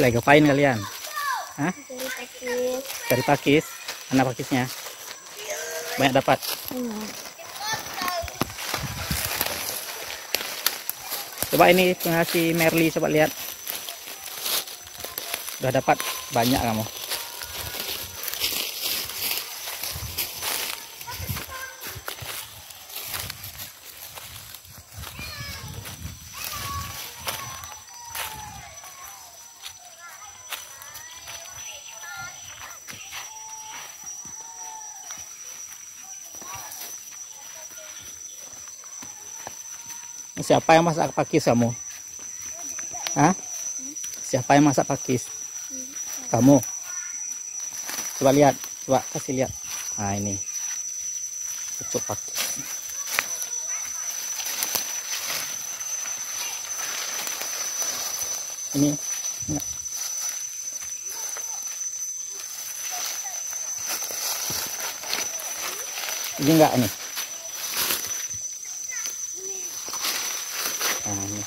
lagi ngapain kalian? Hah? Cari pakis. Cari pakis. Mana pakisnya? Banyak dapat. Hmm. Coba ini pengasih Merli coba lihat. Udah dapat banyak kamu. Siapa yang masak pakis kamu? Hah? Siapa yang masak pakis? Kamu. Coba lihat, coba kasih lihat. Nah ini. Cucuk pakis. Ini. Ini enggak nih. Ini.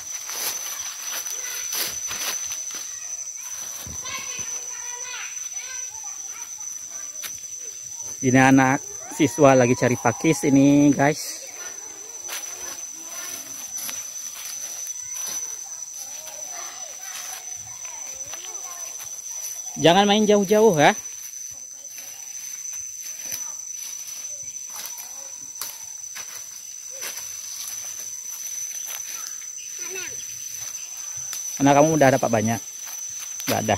Ini anak siswa lagi cari pakis ini guys. Jangan main jauh-jauh ya. Karena kamu udah dapat banyak. Enggak ada.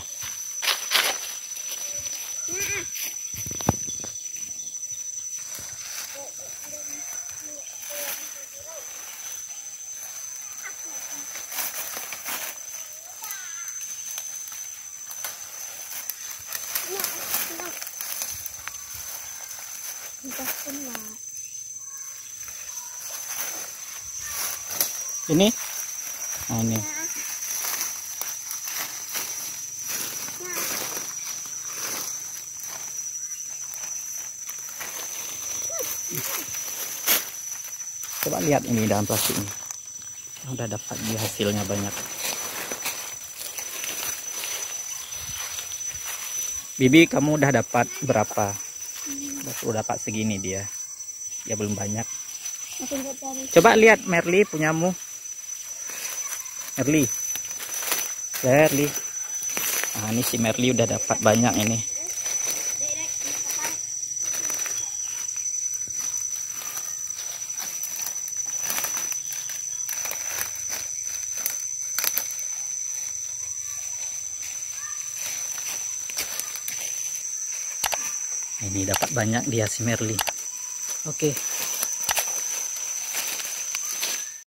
Ini. Nah, ini. Coba lihat ini dalam plastik ini. Udah dapat dia hasilnya banyak. Bibi, kamu udah dapat berapa? Udah dapat segini dia. Ya belum banyak. Coba lihat Merli punyamu. Merli. Merli. Nah, ini si Merli udah dapat banyak ini. Ini dapat banyak dia si Merli. Oke.